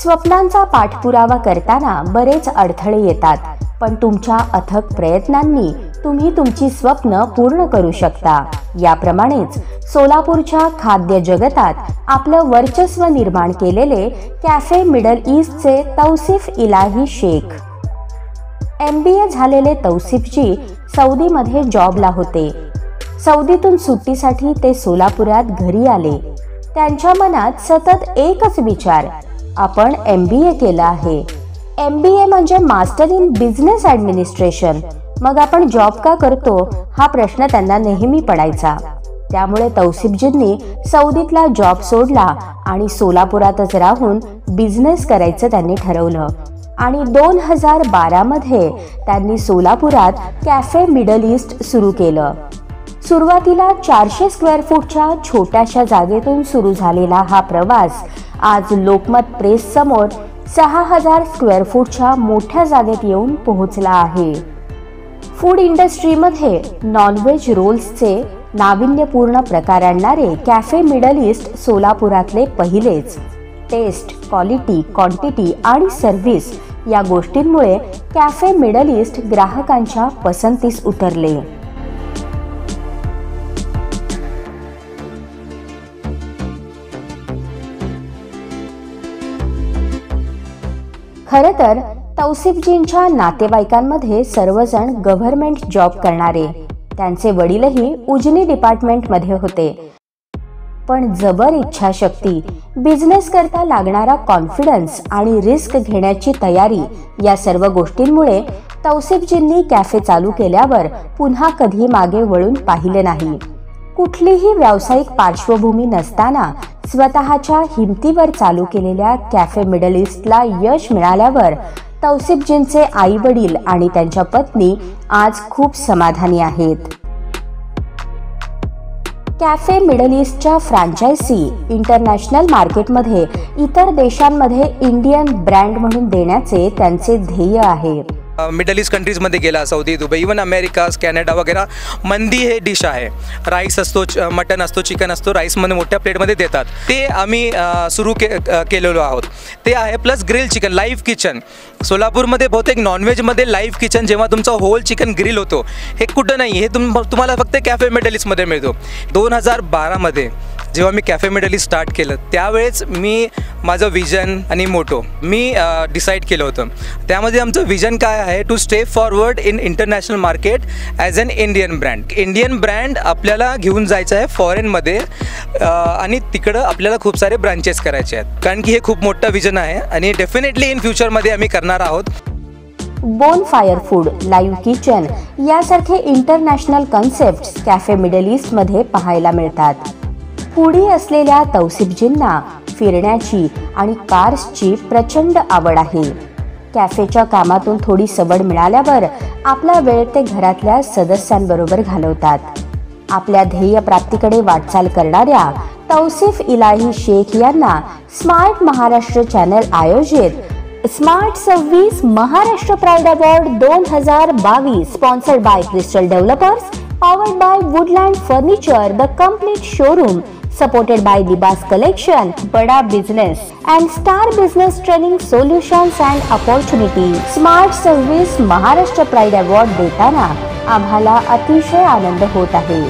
स्वप्नांचा पाठपुरावा करताना बरेच अडथळे येतात पण तुमच्या अथक प्रयत्नांनी तुम्ही तुमची स्वप्न पूर्ण करू शकता. याप्रमाणेच सोलापूरच्या खाद्य जगतात आपलं वर्चस्व निर्माण केलेले cafe middle ईस्टचे Tausif Ilahi Shaikh. M B A झालेले तौसिफजी सौदीमध्ये जॉबला होते. सौदीतून सुट्टीसाठी ते सोलापुरात घरी आले. त्यांच्या मनात सतत एकच विचार आपण एम बी ए केलं आहे. एम बी ए म्हणजे मास्टर इन बिझनेस ॲडमिनिस्ट्रेशन मग आपण जॉब का करतो? हा प्रश्न त्यांना नेहमी पडायचा. त्यामुळे तौसिफजींनी सौदीतला जॉब सोडला आणि सोलापुरातच राहून बिझनेस करायचं त्यांनी ठरवलं. आणि दोन हजार बारामध्ये त्यांनी सोलापुरात कॅफे मिडल ईस्ट सुरू केलं. सुरुवातीला चारशे स्क्वेअर फूटच्या छोट्याशा जागेतून सुरू झालेला हा प्रवास आज लोकमत प्रेस समोर सहा हजार स्क्वेअर फूटच्या मोठ्या जागेत येऊन पोहोचला आहे. फूड इंडस्ट्रीमध्ये नॉनव्हेज रोल्सचे नाविन्यपूर्ण प्रकार आणणारे कॅफे मिडल ईस्ट सोलापुरातले पहिलेच. टेस्ट क्वालिटी क्वांटिटी आणि सर्व्हिस या गोष्टींमुळे कॅफे मिडल ईस्ट ग्राहकांच्या पसंतीस उतरले. खरं तर तौसिफजींच्या नातेवाईकांमध्ये सर्वजण गव्हर्नमेंट जॉब करणारे. त्यांचे वडीलही उजनी डिपार्टमेंटमध्ये होते. पण जबर इच्छाशक्ती बिझनेस करता लागणारा कॉन्फिडन्स आणि रिस्क घेण्याची तयारी या सर्व गोष्टींमुळे तौसिफजींनी कॅफे चालू केल्यावर पुन्हा कधी मागे वळून पाहिले नाही. कुठलीही व्यावसायिक पार्श्वभूमी नसताना स्वतःच्या हिमतीवर चालू केलेल्या कॅफे मिडल ईस्टला यश मिळाल्यावर तौसिफजींचे आई वडील आणि त्यांच्या पत्नी आज खूप समाधानी आहेत. कॅफे मिडल ईस्टच्या फ्रँचायसी इंटरनॅशनल मार्केटमध्ये इतर देशांमध्ये इंडियन ब्रँड म्हणून देण्याचे त्यांचे ध्येय आहे. मिडल ईस्ट कंट्रीजमध्ये गेला Saudi Dubai even America Canada वगैरे मंदी हे डिश आहे. राईस असतो मटन असतो चिकन असतो राईसमध्ये मोठ्या प्लेटमध्ये देतात. ते आम्ही सुरू के केलेलो आहोत. ते आहे plus grill chicken live kitchen सोलापूरमध्ये बहुतेक नॉनव्हेजमध्ये लाईव्ह किचन जेव्हा तुमचं होल चिकन ग्रिल होतो हे कुठं नाही हे तुम तुम्हाला फक्त कॅफे मिडल ईस्टमध्ये मिळतो. दोन हजार बारामध्ये जेव्हा मी कॅफे मिडली स्टार्ट केलं त्यावेळेस मी माझं विजन आणि मोटो मी डिसाईड केलं होतं. त्यामध्ये आमचं विजन काय आहे? To stay forward in international market as an Indian brand Indian brand आपल्याला घेऊन जायचं आहे फॉरेनमध्ये आणि तिकडं आपल्याला खूप सारे ब्रांचेस करायचे आहेत. कारण की हे खूप मोठं विजन आहे आणि डेफिनेटली इन फ्युचरमध्ये आम्ही करणार आहोत. Bonfire food live kitchen यासारखे इंटरनॅशनल कन्सेप्ट कॅफे मिडल ईस्टमध्ये पाहायला मिळतात. पुढे असलेल्या तौसिफजींना फिरण्याची आणि कार्सची प्रचंड आवड आहे. कॅफेच्या कामातून थोडी सवड मिळाल्यावर आपला वेळ ते घरातल्या सदस्यांबरोबर घालवतात. आपल्या ध्येयप्राप्तीकडे वाटचाल करणाऱ्या तौसिफ इलाही शेख यांना स्मार्ट महाराष्ट्र चॅनल आयोजित स्मार्ट सव्वीस महाराष्ट्र प्राईड अवॉर्ड दोन हजार बावीस sponsored by crystal developers powered by woodland furniture the complete showroom supported by Dibas Collection, Bada Business and Star Business Training Solutions and Opportunity. Smart Service Maharashtra pride award देताना आम्हाला अतिशय आनंद होत आहे